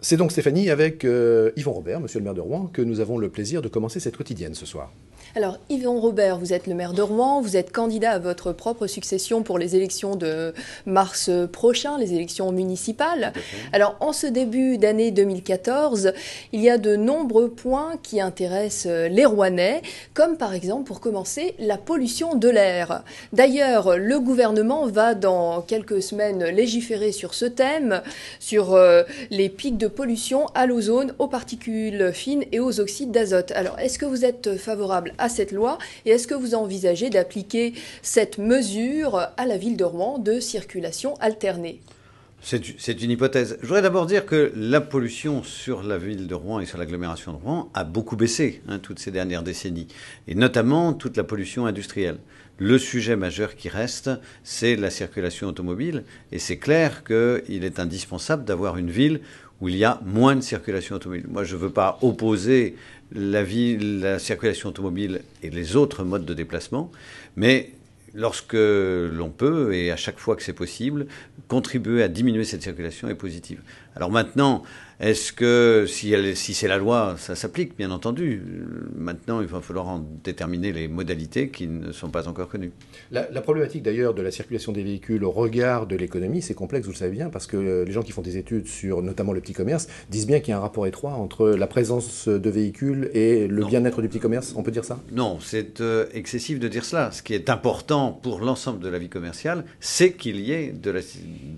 C'est donc Stéphanie avec euh, Yvon Robert, monsieur le maire de Rouen, que nous avons le plaisir de commencer cette quotidienne ce soir. Alors, Yvon Robert, vous êtes le maire de Rouen, vous êtes candidat à votre propre succession pour les élections de mars prochain, les élections municipales. Alors, en ce début d'année 2014, il y a de nombreux points qui intéressent les Rouennais, comme par exemple, pour commencer, la pollution de l'air. D'ailleurs, le gouvernement va dans quelques semaines légiférer sur ce thème, sur euh, les pics de pollution à l'ozone, aux particules fines et aux oxydes d'azote. Alors, est-ce que vous êtes favorable à cette loi et est-ce que vous envisagez d'appliquer cette mesure à la ville de Rouen de circulation alternée? C'est une hypothèse. Je voudrais d'abord dire que la pollution sur la ville de Rouen et sur l'agglomération de Rouen a beaucoup baissé hein, toutes ces dernières décennies, et notamment toute la pollution industrielle. Le sujet majeur qui reste, c'est la circulation automobile, et c'est clair qu'il est indispensable d'avoir une ville où il y a moins de circulation automobile. Moi, je ne veux pas opposer la, ville, la circulation automobile et les autres modes de déplacement, mais lorsque l'on peut, et à chaque fois que c'est possible, contribuer à diminuer cette circulation est positive. Alors maintenant, est-ce que si, si c'est la loi, ça s'applique, bien entendu Maintenant, il va falloir en déterminer les modalités qui ne sont pas encore connues. La, problématique d'ailleurs de la circulation des véhicules au regard de l'économie, c'est complexe, vous le savez bien, parce que les gens qui font des études sur notamment le petit commerce disent bien qu'il y a un rapport étroit entre la présence de véhicules et le bien-être du petit commerce. On peut dire ça? Non, c'est euh, excessif de dire cela. Ce qui est important pour l'ensemble de la vie commerciale, c'est qu'il y ait de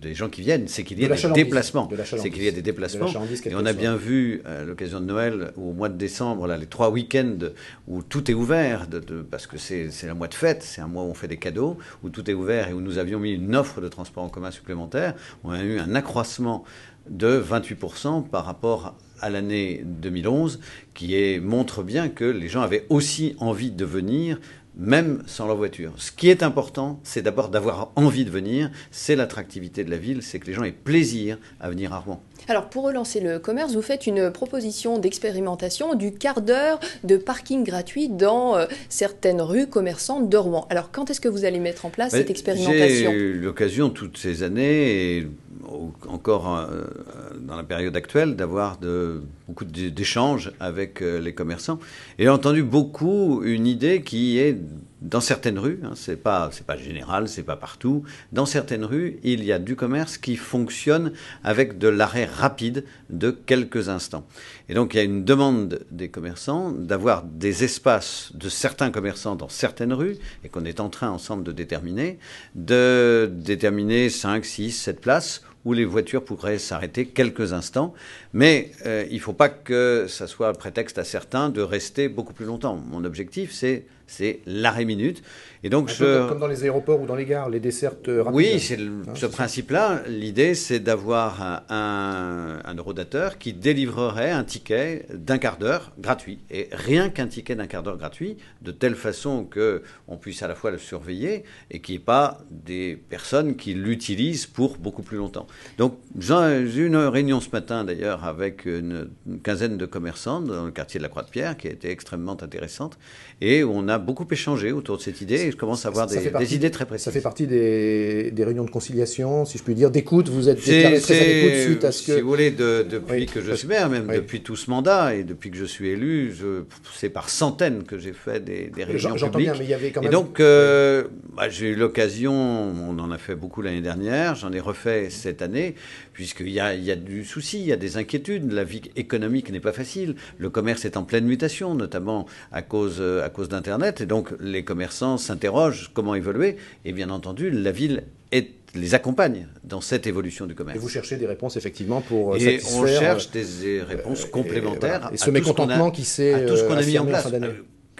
des gens qui viennent, c'est qu'il y ait des déplacements. C'est qu'il y ait des déplacements. Et on a bien vu à l'occasion de Noël ou au mois de décembre, là, les trois week-ends où tout est ouvert, de, parce que c'est un mois de fête, c'est un mois où on fait des cadeaux, où tout est ouvert et où nous avions mis une offre de transport en commun supplémentaire. On a eu un accroissement de 28% par rapport à l'année 2011, qui est, montre bien que les gens avaient aussi envie de venir même sans leur voiture. Ce qui est important, c'est d'abord d'avoir envie de venir, c'est l'attractivité de la ville, c'est que les gens aient plaisir à venir à Rouen. Alors pour relancer le commerce, vous faites une proposition d'expérimentation du quart d'heure de parking gratuit dans euh, certaines rues commerçantes de Rouen. Alors quand est-ce que vous allez mettre en place cette expérimentation? J'ai eu l'occasion toutes ces années, et encore euh, dans la période actuelle, d'avoir beaucoup d'échanges avec euh, les commerçants. Et j'ai entendu beaucoup une idée qui est dans certaines rues, hein, c'est pas c'est pas général, c'est pas partout. Dans certaines rues, il y a du commerce qui fonctionne avec de l'arrêt rapide de quelques instants. Et donc il y a une demande des commerçants d'avoir des espaces de certains commerçants dans certaines rues et qu'on est en train ensemble de déterminer, de déterminer 5, 6, 7 places où les voitures pourraient s'arrêter quelques instants. Mais euh, il faut pas que ça soit prétexte à certains de rester beaucoup plus longtemps. Mon objectif, c'est c'est l'arrêt minute. Et donc, je... Comme dans les aéroports ou dans les gares, les dessertes rapides. Oui, c'est hein, ce principe-là. L'idée, c'est d'avoir un, un, eurodateur qui délivrerait un ticket d'un quart d'heure gratuit. Et rien qu'un ticket d'un quart d'heure gratuit, de telle façon qu'on puisse à la fois le surveiller et qu'il n'y ait pas des personnes qui l'utilisent pour beaucoup plus longtemps. Donc, j'ai eu une réunion ce matin, d'ailleurs, avec une, une, quinzaine de commerçants dans le quartier de la Croix-de-Pierre, qui a été extrêmement intéressante. Et on a beaucoup échangé autour de cette idée et je commence à avoir des, idées très précises. Ça fait partie des, réunions de conciliation, si je puis dire, d'écoute. Vous êtes très à l'écoute suite à ce que. Si vous voulez, depuis que je suis maire, même depuis tout ce mandat et depuis que je suis élu, c'est par centaines que j'ai fait des, réunions publiques. Bien, mais il y avait quand même... Et donc, euh, bah, j'ai eu l'occasion, on en a fait beaucoup l'année dernière, j'en ai refait cette année, puisqu'il y a, il y a du souci, il y a des inquiétudes. La vie économique n'est pas facile. Le commerce est en pleine mutation, notamment à cause, à cause d'Internet. Et donc, les commerçants s'interrogent comment évoluer. Et bien entendu, la ville les accompagne dans cette évolution du commerce. Et vous cherchez des réponses effectivement pour euh, et on cherche des réponses euh, complémentaires et, ce mécontentement qui s'est tout ce qu'on a mis en place.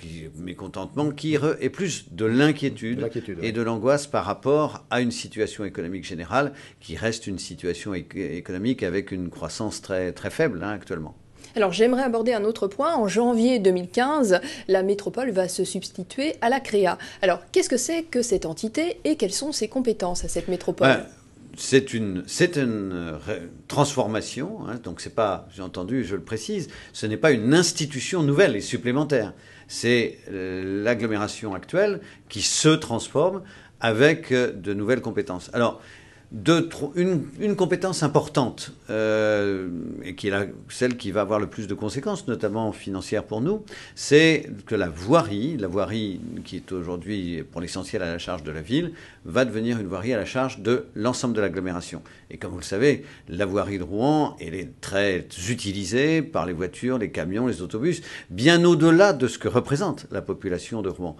Qui, mécontentement qui est plus de l'inquiétude et de l'angoisse par rapport à une situation économique générale qui reste une situation économique avec une croissance très, très faible hein, actuellement. Alors j'aimerais aborder un autre point. En janvier 2015, la métropole va se substituer à la CREA. Alors qu'est-ce que c'est que cette entité et quelles sont ses compétences à cette métropole? C'est une, une transformation, hein, donc c'est pas, j'ai entendu, je le précise, ce n'est pas une institution nouvelle et supplémentaire. C'est euh, l'agglomération actuelle qui se transforme avec euh, de nouvelles compétences. Alors, une, compétence importante, euh, et qui est celle qui va avoir le plus de conséquences, notamment financières pour nous, c'est que la voirie, la voirie qui est aujourd'hui pour l'essentiel à la charge de la ville, va devenir une voirie à la charge de l'ensemble de l'agglomération. Et comme vous le savez, la voirie de Rouen, elle est très utilisée par les voitures, les camions, les autobus, bien au-delà de ce que représente la population de Rouen.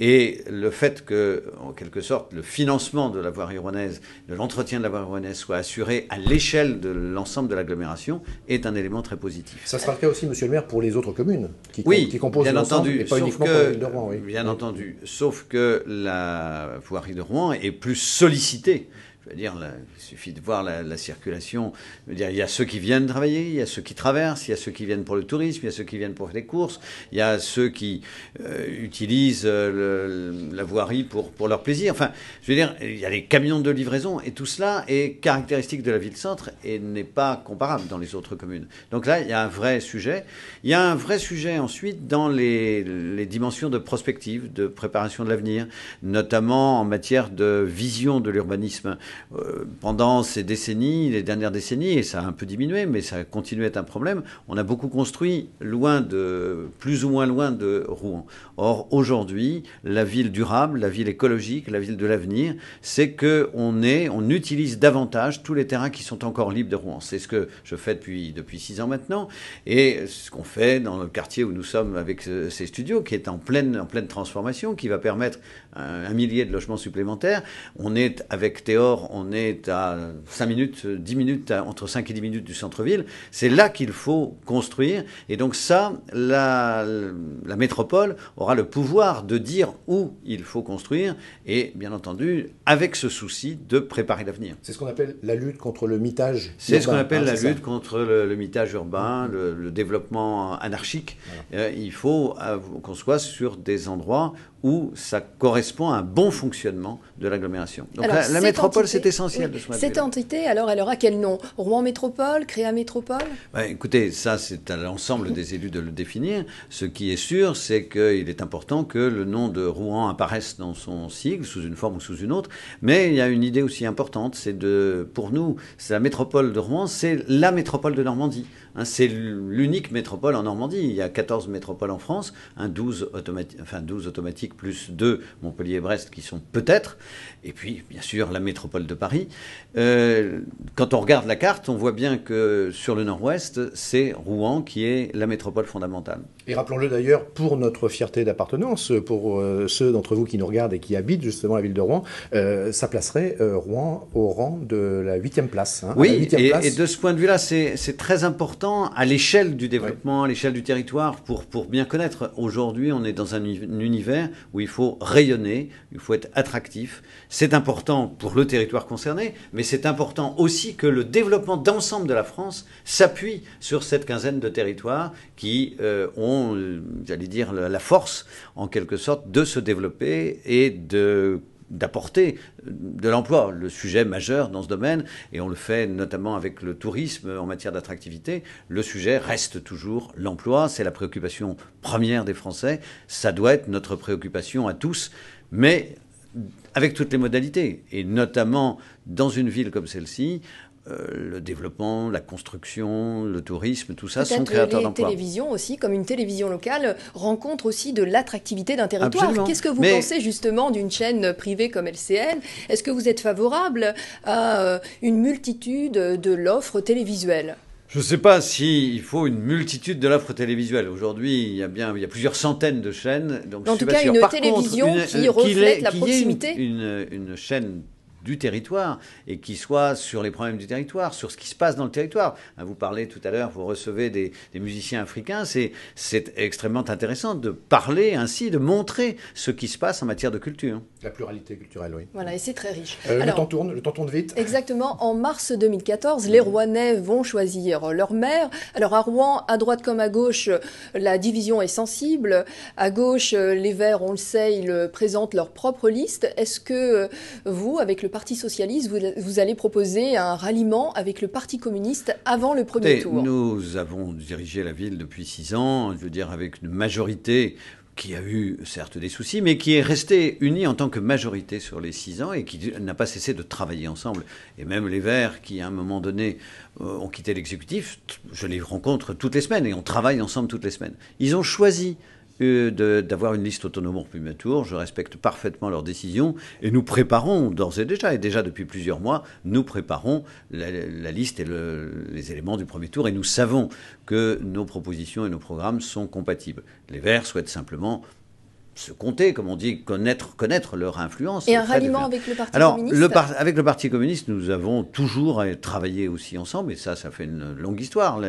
Et le fait que, en quelque sorte, le financement de la voirie rouennaise, de l'entretien de la voirie rouennaise soit assuré à l'échelle de l'ensemble de l'agglomération est un élément très positif. Ça sera le cas aussi, monsieur le maire, pour les autres communes qui, oui, qui composent l'ensemble et pas uniquement pour la ville de Rouen. Oui. Bien entendu. Sauf que la voirie de Rouen est plus sollicitée dire, il suffit de voir la, circulation. il y a ceux qui viennent travailler, il y a ceux qui traversent, il y a ceux qui viennent pour le tourisme, il y a ceux qui viennent pour les courses, il y a ceux qui euh, utilisent euh, la voirie pour, pour leur plaisir. Enfin, je veux dire, il y a les camions de livraison et tout cela est caractéristique de la ville-centre et n'est pas comparable dans les autres communes. Donc là, il y a un vrai sujet. Il y a un vrai sujet ensuite dans les, les dimensions de prospective, de préparation de l'avenir, notamment en matière de vision de l'urbanisme. Euh, pendant ces décennies, les dernières décennies, et ça a un peu diminué, mais ça continue à être un problème, on a beaucoup construit loin de, plus ou moins loin de Rouen. Or, aujourd'hui, la ville durable, la ville écologique, la ville de l'avenir, c'est qu'on est, on utilise davantage tous les terrains qui sont encore libres de Rouen. C'est ce que je fais depuis, depuis six ans maintenant, et ce qu'on fait dans le quartier où nous sommes avec ces studios, qui est en pleine, en pleine transformation, qui va permettre un, un millier de logements supplémentaires. On est avec Théor on est à 5 minutes, 10 minutes, entre 5 et 10 minutes du centre-ville. C'est là qu'il faut construire. Et donc ça, la, métropole aura le pouvoir de dire où il faut construire et bien entendu avec ce souci de préparer l'avenir. C'est ce qu'on appelle la lutte contre le mitage. C'est ce qu'on appelle hein, la lutte contre le, mitage urbain, le, développement anarchique. Euh, il faut qu'on soit sur des endroits où ça correspond à un bon fonctionnement de l'agglomération. Donc la, métropole, c'est essentiel de ce Cette entité, alors, elle aura quel nom? Rouen Métropole Créa Métropole? Bah, Écoutez, ça, c'est à l'ensemble des élus de le définir. Ce qui est sûr, c'est qu'il est important que le nom de Rouen apparaisse dans son sigle, sous une forme ou sous une autre. Mais il y a une idée aussi importante, c'est de, pour nous, c'est la métropole de Rouen, c'est la métropole de Normandie. Hein, c'est l'unique métropole en Normandie. Il y a 14 métropoles en France, 12, enfin 12 automatiques plus 2 Montpellier-Brest qui sont peut-être, et puis bien sûr la métropole de Paris. Euh, quand on regarde la carte, on voit bien que sur le nord-ouest, c'est Rouen qui est la métropole fondamentale. Et rappelons-le d'ailleurs, pour notre fierté d'appartenance, pour euh, ceux d'entre vous qui nous regardent et qui habitent justement la ville de Rouen, euh, ça placerait Rouen au rang de la huitième place. Hein, oui, et de ce point de vue-là, c'est très important à l'échelle du développement, à l'échelle du territoire, pour, pour bien connaître. Aujourd'hui, on est dans un, univers où il faut rayonner, il faut être attractif. C'est important pour le territoire concerné, mais c'est important aussi que le développement d'ensemble de la France s'appuie sur cette quinzaine de territoires qui euh, ont, j'allais dire, la force, en quelque sorte, de se développer et de d'apporter de l'emploi, le sujet majeur dans ce domaine, et on le fait notamment avec le tourisme en matière d'attractivité, le sujet reste toujours l'emploi, c'est la préoccupation première des Français, ça doit être notre préoccupation à tous, mais avec toutes les modalités, et notamment dans une ville comme celle-ci, euh, le développement, la construction, le tourisme, tout ça sont créateurs d'emplois. La télévision aussi, comme une télévision locale, rencontre aussi de l'attractivité d'un territoire. Qu'est-ce que vous pensez justement d'une chaîne privée comme LCN? Est-ce que vous êtes favorable à euh, une multitude de l'offre télévisuelle? Je ne sais pas s'il faut une multitude de l'offre télévisuelle. Aujourd'hui, il y a bien, il y a plusieurs centaines de chaînes. Donc en tout cas, une télévision qui reflète la proximité. une, une chaîne du territoire et qui soit sur les problèmes du territoire, sur ce qui se passe dans le territoire. Hein, vous parlez tout à l'heure, vous recevez des, musiciens africains, c'est extrêmement intéressant de parler ainsi, de montrer ce qui se passe en matière de culture. La pluralité culturelle, oui. Voilà, et c'est très riche. Euh, le temps tourne, le temps tourne vite. Exactement. En mars 2014, les Rouennais vont choisir leur maire. Alors à Rouen, à droite comme à gauche, la division est sensible. À gauche, les Verts, on le sait, ils présentent leur propre liste. Est-ce que vous, avec le Parti socialiste, vous, allez proposer un ralliement avec le Parti communiste avant le premier tour Nous avons dirigé la ville depuis six ans, je veux dire avec une majorité qui a eu certes des soucis, mais qui est resté uni en tant que majorité sur les six ans et qui n'a pas cessé de travailler ensemble. Et même les Verts, qui à un moment donné euh, ont quitté l'exécutif, je les rencontre toutes les semaines et on travaille ensemble toutes les semaines. Ils ont choisi d'avoir une liste autonome au premier tour. Je respecte parfaitement leurs décisions et nous préparons d'ores et déjà, et déjà depuis plusieurs mois, nous préparons la, liste et les éléments du premier tour et nous savons que nos propositions et nos programmes sont compatibles. Les Verts souhaitent simplement se compter, comme on dit, connaître, connaître leur influence. Et un ralliement avec le Parti communiste le Avec le Parti communiste, nous avons toujours travaillé aussi ensemble, et ça, ça fait une longue histoire.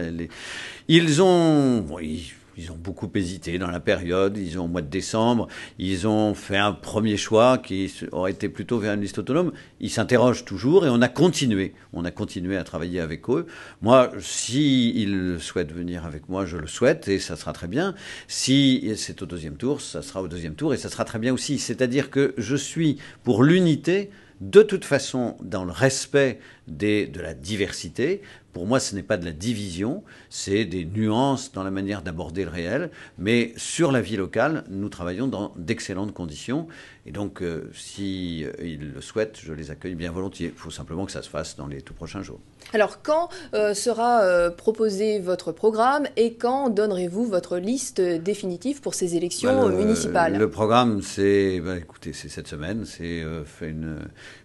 Ils ont... Ils ont beaucoup hésité dans la période. Ils ont, au mois de décembre, ils ont fait un premier choix qui aurait été plutôt vers une liste autonome. Ils s'interrogent toujours et on a continué. On a continué à travailler avec eux. Moi, s'ils souhaitent venir avec moi, je le souhaite et ça sera très bien. Si c'est au deuxième tour, ça sera au deuxième tour et ça sera très bien aussi. C'est-à-dire que je suis pour l'unité de toute façon dans le respect des, de la diversité. Pour moi, ce n'est pas de la division, c'est des nuances dans la manière d'aborder le réel. Mais sur la vie locale, nous travaillons dans d'excellentes conditions. Et donc, euh, si euh, le souhaitent, je les accueille bien volontiers. Il faut simplement que ça se fasse dans les tout prochains jours. Alors, quand euh, sera proposé votre programme et quand donnerez-vous votre liste définitive pour ces élections bah, municipales? Le programme, c'est, bah, écoutez, c'est cette semaine. C'est une,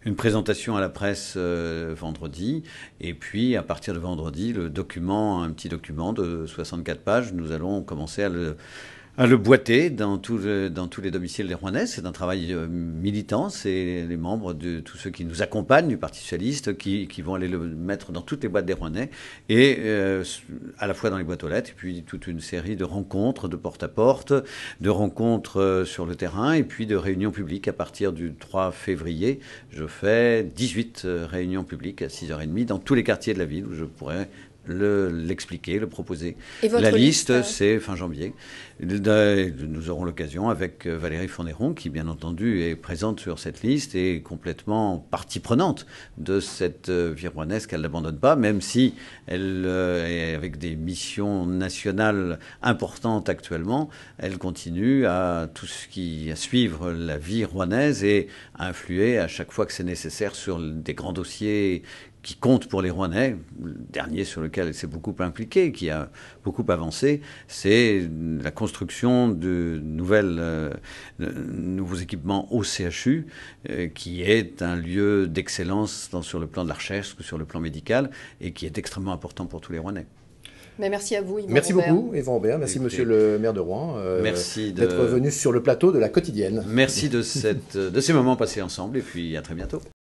une, présentation à la presse Et puis, à partir de vendredi, le document, un petit document de 64 pages, nous allons commencer à le le boiter dans, tous les domiciles des Rouennais. C'est un travail euh, militant. C'est les membres de tous ceux qui nous accompagnent du Parti socialiste qui, vont aller le mettre dans toutes les boîtes des Rouennais et euh, à la fois dans les boîtes aux lettres et puis toute une série de rencontres de porte-à-porte, de rencontres euh, sur le terrain et puis de réunions publiques à partir du 3 février. Je fais 18 réunions publiques à 6h30 dans tous les quartiers de la ville où je pourrais l'expliquer, le, proposer. la liste, euh c'est fin janvier. Nous aurons l'occasion avec euh, Valérie Fournéron, qui bien entendu est présente sur cette liste et complètement partie prenante de cette euh, vie qu'elle n'abandonne pas, même si elle est avec des missions nationales importantes actuellement, elle continue à tout ce qui à suivre la vie rouennaise et à influer à chaque fois que c'est nécessaire sur des grands dossiers qui compte pour les Rouennais, le dernier sur lequel elle s'est beaucoup impliquée, qui a beaucoup avancé, c'est la construction de nouvelles, euh, nouveaux équipements au CHU, euh, qui est un lieu d'excellence sur le plan de la recherche, sur le plan médical, et qui est extrêmement important pour tous les Rouennais. Mais merci à vous, Yvan Merci beaucoup, Yvan Robert. Merci, monsieur le maire de Rouen, euh, d'être venu sur le plateau de la quotidienne. Merci de, cette, de ces moments passés ensemble, et puis à très bientôt.